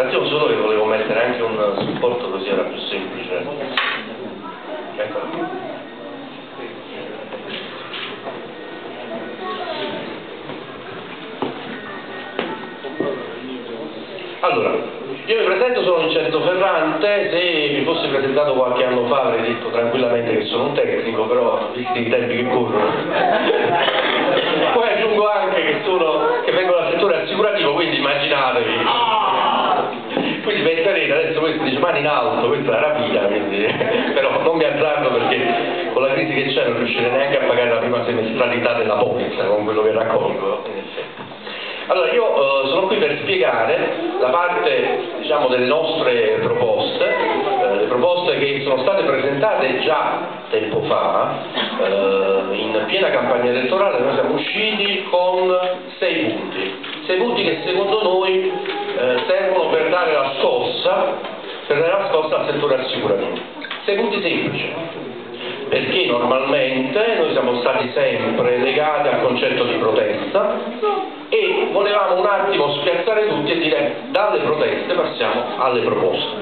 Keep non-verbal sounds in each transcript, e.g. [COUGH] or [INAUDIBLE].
Attimo solo che volevo mettere anche un supporto così era più semplice. Ecco. Allora, io mi presento, sono Vincenzo Ferrante, se mi fossi presentato qualche anno fa avrei detto tranquillamente che sono un tecnico, però visti i tempi che corrono. Poi aggiungo anche che, sono, che vengo dal settore assicurativo, quindi immaginatevi. Quindi metterete adesso questo dice mani in alto, questa è la rapida, quindi, [LAUGHS] però non mi azzardo perché con la crisi che c'è non riuscirei neanche a pagare la prima semestralità della polizza con quello che raccolgo. Allora, io eh, sono qui per spiegare la parte diciamo, delle nostre proposte, eh, le proposte che sono state presentate già tempo fa, eh, in piena campagna elettorale noi siamo usciti con sei punti, sei punti che secondo noi eh, servono per dare la scossa, la scossa al settore assicurativo. Sei punti semplici, perché normalmente noi siamo stati sempre legati al concetto di protesta e volevamo un attimo spiazzare tutti e dire dalle proteste passiamo alle proposte.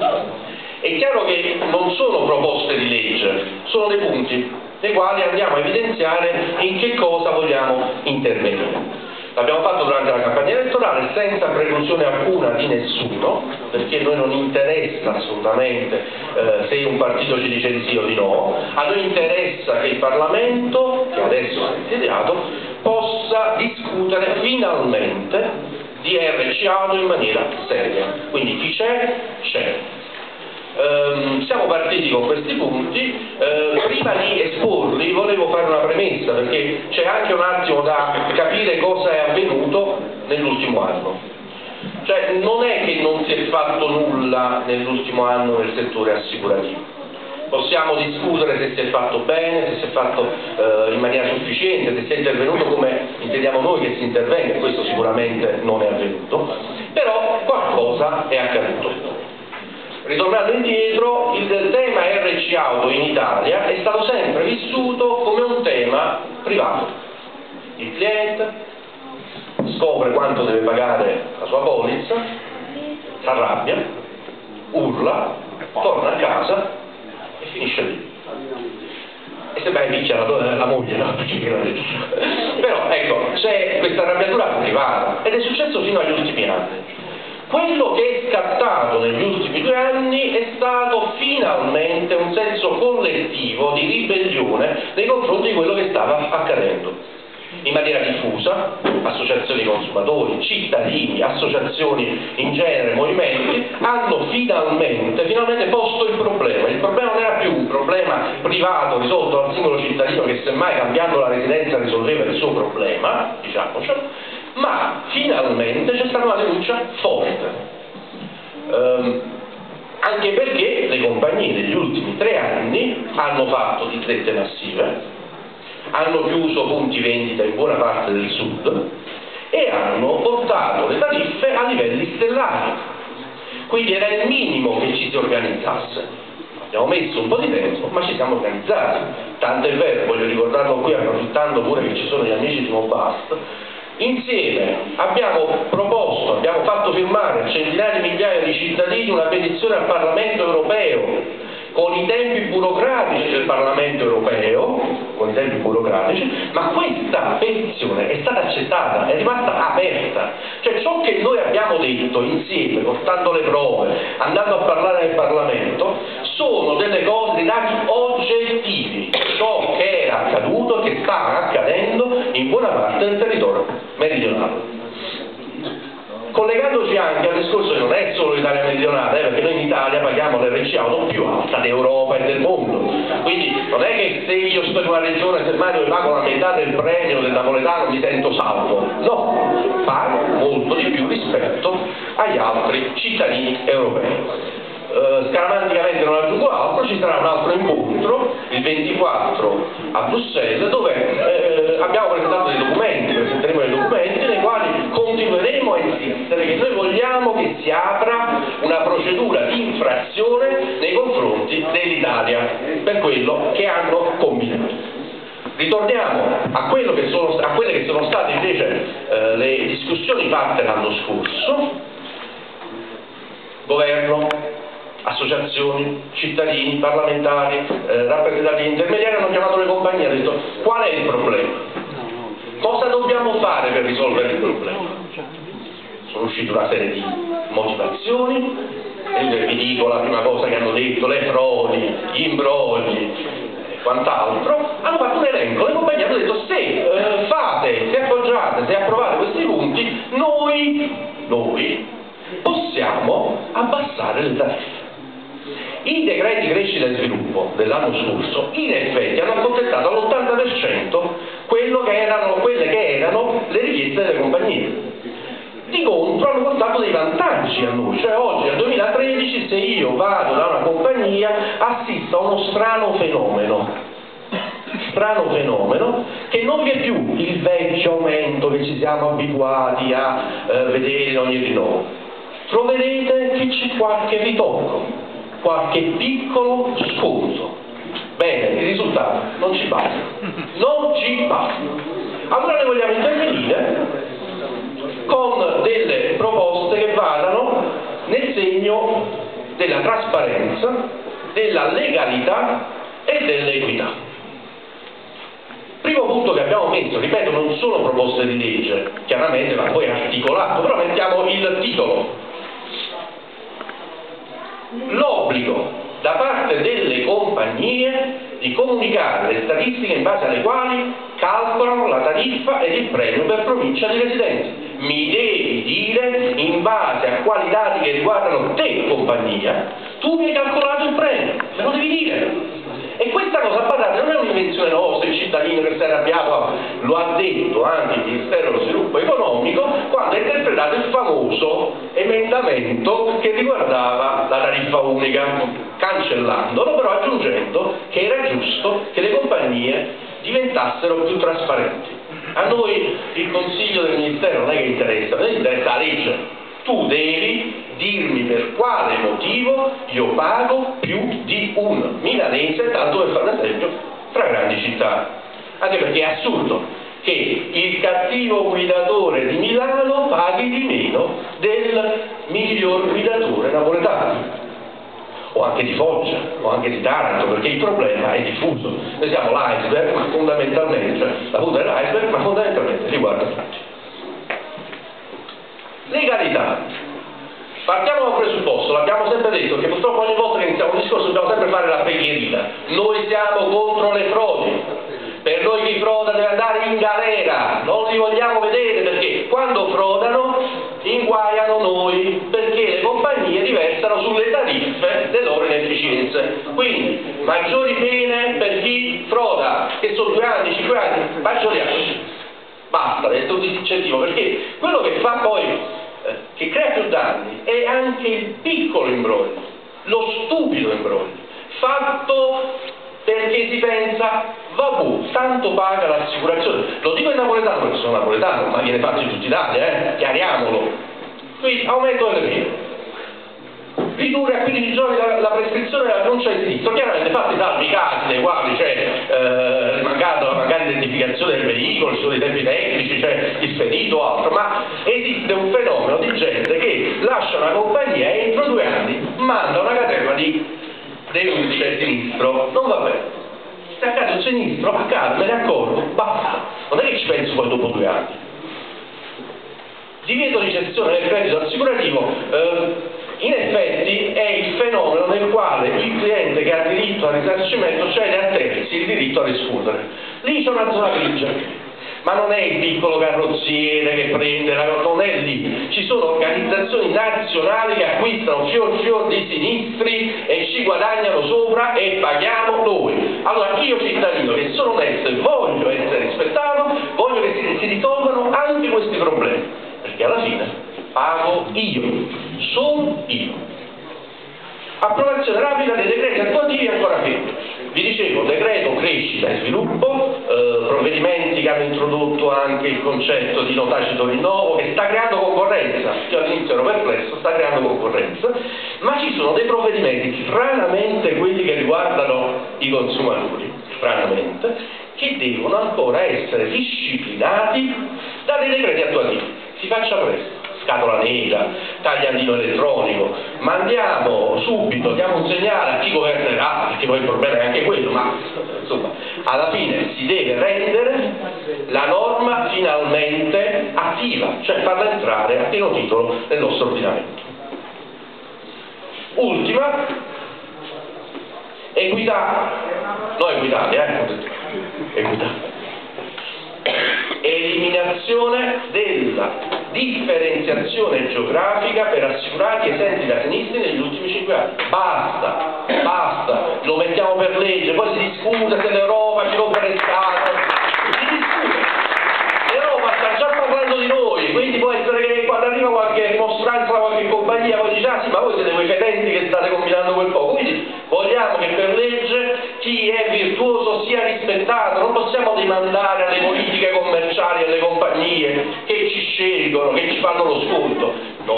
È chiaro che non sono proposte di legge, sono dei punti nei quali andiamo a evidenziare in che cosa vogliamo intervenire. L'abbiamo fatto durante la campagna elettorale senza preclusione alcuna di nessuno, perché a noi non interessa assolutamente eh, se un partito ci dice di sì o di no, a noi interessa che il Parlamento, che adesso è insediato, possa discutere finalmente di RC Auto in maniera seria. Quindi chi c'è, c'è. Um, siamo partiti con questi punti, uh, prima di esporli volevo fare una premessa perché c'è anche un attimo da capire cosa è avvenuto nell'ultimo anno. Cioè non è che non si è fatto nulla nell'ultimo anno nel settore assicurativo, possiamo discutere se si è fatto bene, se si è fatto eh, in maniera sufficiente, se si è intervenuto come intendiamo noi che si intervenga, questo sicuramente non è avvenuto, però qualcosa è accaduto. Ritornando indietro, il tema RC Auto in Italia è stato sempre vissuto come un tema privato. Il cliente scopre quanto deve pagare la sua polizza, si arrabbia, urla, torna a casa e finisce lì. E se vai picchia la, la moglie, no? [LAUGHS] Però ecco, c'è questa arrabbiatura privata ed è successo fino agli ultimi anni. Quello che è scattato negli ultimi due anni è stato finalmente un senso collettivo di ribellione nei confronti di quello che stava accadendo in maniera diffusa, associazioni di consumatori, cittadini, associazioni in genere, movimenti, hanno finalmente, finalmente posto il problema. Il problema non era più un problema privato risolto dal singolo cittadino che semmai cambiando la residenza risolveva il suo problema, diciamocelo, ma finalmente c'è stata una denuncia forte. Um, anche perché le compagnie negli ultimi tre anni hanno fatto distrette massive, hanno chiuso punti vendita in buona parte del sud e hanno portato le tariffe a livelli stellari. Quindi era il minimo che ci si organizzasse. Abbiamo messo un po' di tempo, ma ci siamo organizzati. Tanto è vero, voglio ricordarlo qui approfittando pure che ci sono gli amici di Mobast, Insieme abbiamo proposto, abbiamo fatto firmare a centinaia di migliaia di cittadini una petizione al Parlamento europeo con i tempi burocratici del Parlamento europeo, con i tempi burocratici, ma questa petizione è stata accettata, è rimasta aperta. Cioè ciò che noi abbiamo detto insieme, portando le prove, andando a parlare nel Parlamento, sono delle cose, dei dati oggettivi, ciò che era accaduto che sta accadendo in buona parte del territorio meridionale. Collegandoci anche al discorso che non è solo l'Italia meridionale, eh, perché noi in Italia paghiamo l'RC auto più alta d'Europa e del mondo, quindi non è che se io sto in una regione semmai dove pago la metà del premio del napoletano mi sento salvo, no, pago molto di più rispetto agli altri cittadini europei. Uh, scaramanticamente non aggiungo altro, ci sarà un altro incontro il 24 a Bruxelles dove eh, abbiamo presentato dei documenti, presenteremo dei documenti nei quali continueremo a insistere che noi vogliamo che si apra una procedura di infrazione nei confronti dell'Italia per quello che hanno combinato. Ritorniamo a, che sono, a, quelle che sono state invece eh, le discussioni fatte l'anno scorso associazioni, cittadini, parlamentari, eh, rappresentanti intermediari hanno chiamato le compagnie e hanno detto qual è il problema? Cosa dobbiamo fare per risolvere il problema? Sono uscite una serie di motivazioni, e vi dico la prima cosa che hanno detto, le frodi, gli imbrogli, quant'altro, hanno fatto un elenco, le compagnie hanno detto se eh, fate, se appoggiate, se approvate questi punti, noi, noi possiamo abbassare le tariffe. I decreti crescita e sviluppo dell'anno scorso in effetti hanno accontentato all'80% quelle che erano le richieste delle compagnie. Di contro hanno portato dei vantaggi a noi, cioè oggi nel 2013 se io vado da una compagnia assisto a uno strano fenomeno, strano fenomeno che non vi è più il vecchio aumento che ci siamo abituati a eh, vedere ogni rinnovo. Troverete che c'è qualche ritocco, qualche piccolo sconto. Bene, il risultato non ci basta, non ci basta. Allora noi vogliamo intervenire con delle proposte che vadano nel segno della trasparenza, della legalità e dell'equità. Primo punto che abbiamo messo, ripeto, non sono proposte di legge, chiaramente va poi articolato, però mettiamo il titolo. L'obbligo da parte delle compagnie di comunicare le statistiche in base alle quali calcolano la tariffa ed il premio per provincia di residenza. Mi devi dire in base a quali dati che riguardano te compagnia, tu mi hai calcolato il premio, me lo devi dire. E questa cosa, badate, non è un'invenzione nostra, il cittadino che si è arrabbiato lo ha detto anche il Ministero dello Sviluppo Economico quando ha interpretato il famoso emendamento che riguardava la tariffa unica, cancellandolo, però aggiungendo che era giusto che le compagnie diventassero più trasparenti. A noi il consiglio del Ministero non è che interessa, a noi interessa la legge. Tu devi dirmi per quale motivo io pago più di un milanese, tanto per fare un esempio, fra grandi città. Anche perché è assurdo che il cattivo guidatore di Milano paghi di meno del miglior guidatore napoletano o anche di Foggia, o anche di Taranto, perché il problema è diffuso. Noi siamo l'iceberg, fondamentalmente, cioè la punta dell'iceberg, ma fondamentalmente riguarda tutti. Legalità. Partiamo da un presupposto, l'abbiamo sempre detto, che purtroppo ogni volta che iniziamo un discorso dobbiamo sempre fare la peghierina. Noi siamo contro le frodi. Per noi chi froda deve andare in galera, non li vogliamo vedere perché quando frodano inguaiano noi, perché le compagnie riversano sulle tariffe le loro inefficienze. Quindi maggiori pene per chi froda, che sono due anni, cinque anni, maggiori anni. Basta, è tutto disincentivo, perché quello che fa poi che crea più danni è anche il piccolo imbroglio, lo stupido imbroglio, fatto perché si pensa, vabbè, tanto paga l'assicurazione. Lo dico in napoletano perché sono napoletano, ma viene fatto in tutta Italia, eh? chiariamolo. Qui aumento delle pene. Ridurre a 15 giorni la, la prescrizione della denuncia di sinistro, chiaramente fatti salvi i casi nei quali c'è eh, mancata la mancata identificazione del veicolo, ci sono dei tempi tecnici, c'è il ferito o altro, ma esiste un fenomeno di gente che lascia una compagnia e entro due anni manda una catena di denunce sinistro, non va bene. Se accade un sinistro, accade, me ne accorgo, basta. Non è che ci penso poi dopo due anni. Divieto di gestione del credito assicurativo eh, in effetti è il fenomeno nel quale il cliente che ha diritto al risarcimento cede a terzi il diritto a rispondere. Lì c'è una zona grigia ma non è il piccolo carrozziere che prende la non è lì, ci sono organizzazioni nazionali che acquistano fior fior di sinistri e ci guadagnano sopra e paghiamo noi. Allora io cittadino che sono onesto e voglio essere rispettato, voglio che si, si risolvano anche questi problemi, perché alla fine pago io, solo io. Approvazione rapida dei decreti attuativi ancora fermi. Vi dicevo, decreto crescita e sviluppo, eh, provvedimenti che hanno introdotto anche il concetto di notacito rinnovo, che sta creando concorrenza, io all'inizio ero perplesso, sta creando concorrenza, ma ci sono dei provvedimenti, stranamente quelli che riguardano i consumatori, stranamente, che devono ancora essere disciplinati da dei decreti attuativi. Si faccia presto scatola nera, tagliandino elettronico, mandiamo subito, diamo un segnale a chi governerà, perché poi il problema è anche quello, ma insomma, alla fine si deve rendere la norma finalmente attiva, cioè farla entrare a pieno titolo nel nostro ordinamento. Ultima, equità, no equità, eh, equità. Eliminazione della differenziazione geografica per assicurati esenti da sinistri negli ultimi cinque anni. Basta, basta, lo mettiamo per legge, poi si discute se l'Europa ci rompe le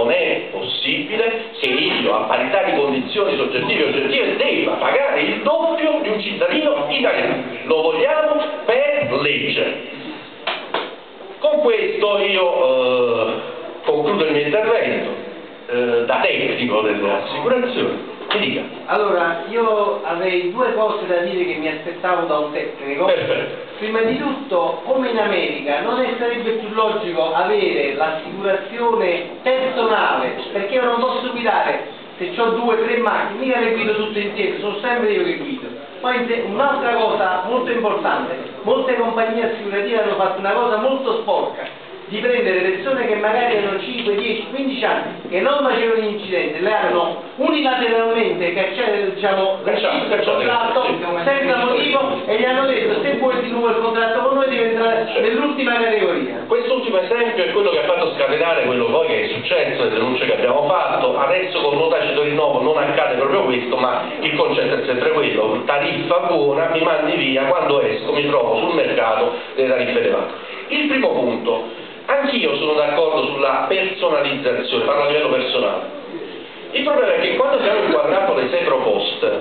Non è possibile che io, a parità di condizioni soggettive e oggettive, debba pagare il doppio di un cittadino italiano. Lo vogliamo per legge. Con questo io eh, concludo il mio intervento eh, da tecnico delle assicurazioni. Mi dica. Allora, io avrei due cose da dire che mi aspettavo da un tecnico. Perfetto. Prima di tutto, come in America, non sarebbe più logico avere l'assicurazione personale, perché io non posso guidare se ho due o tre macchine, mica le guido tutte insieme, sono sempre io che guido. Poi un'altra cosa molto importante, molte compagnie assicurative hanno fatto una cosa molto sporca, di prendere persone che magari hanno 5, 10, 15 anni che non facevano incidente, le hanno unilateralmente cacciate diciamo, rescisso il contratto senza motivo e gli hanno detto se vuoi di nuovo il contratto con noi devi entrare nell'ultima categoria. Quest'ultimo esempio è quello che ha fatto scatenare quello poi che è successo, le denunce che abbiamo fatto, adesso con nuotace di rinnovo non accade proprio questo, ma il concetto è sempre quello, tariffa buona, mi mandi via, quando esco mi trovo sul mercato delle tariffe elevate. Il primo punto, Anch'io sono d'accordo sulla personalizzazione, parlo a livello personale. Il problema è che quando abbiamo inquadrato le sei proposte,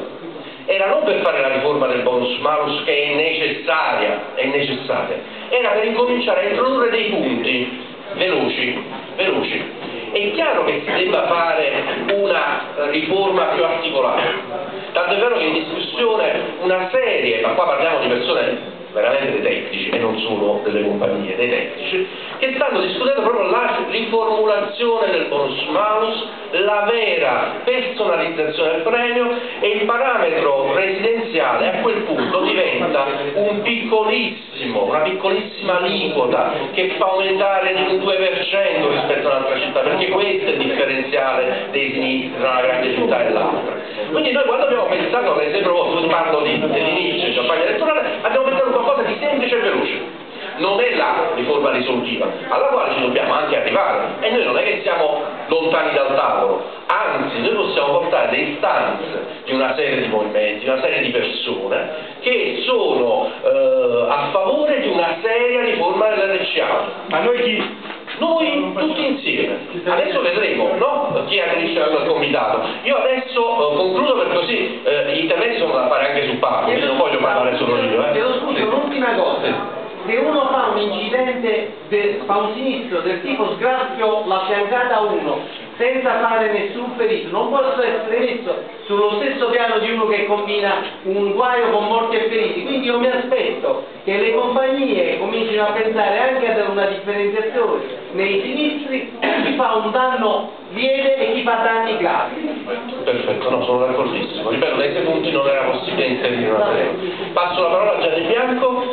era non per fare la riforma del bonus malus che è necessaria, è necessaria, era per incominciare a introdurre dei punti veloci, veloci. È chiaro che si debba fare una riforma più articolata, tanto è vero che in discussione una serie, ma qua parliamo di persone veramente dei tecnici e non solo delle compagnie, dei tecnici, che stanno discutendo proprio la riformulazione del bonus malus, la vera personalizzazione del premio e il parametro residenziale a quel punto diventa un piccolissimo, una piccolissima aliquota che fa aumentare un 2% rispetto a un'altra città, perché questo è il differenziale dei sinistri tra una grande città e l'altra. Quindi noi quando abbiamo pensato sei proposte, parlo di, di campagna elettorale, abbiamo pensato qualcosa di semplice e veloce non è la riforma risolutiva, alla quale ci dobbiamo anche arrivare e noi non è che siamo lontani dal tavolo, anzi noi possiamo portare le istanze di una serie di movimenti, di una serie di persone che sono eh, a favore di una seria riforma dell'RCA. Ma noi chi? Noi tutti insieme. Adesso vedremo no? chi aderisce al comitato. Io adesso eh, concludo per così eh, gli interventi sono da fare anche su Paolo, quindi non voglio parlare solo io. Eh. Chiedo scusa, un'ultima cosa se uno fa un incidente, de, fa un sinistro del tipo sgraffio la fiancata a uno senza fare nessun ferito, non posso essere messo sullo stesso piano di uno che combina un guaio con morti e feriti, quindi io mi aspetto che le compagnie comincino a pensare anche ad una differenziazione nei sinistri chi fa un danno lieve e chi fa danni gravi. Perfetto, no, sono d'accordissimo. Ripeto, dai sei punti non era possibile inserire una. Passo la parola a Gianni Bianco.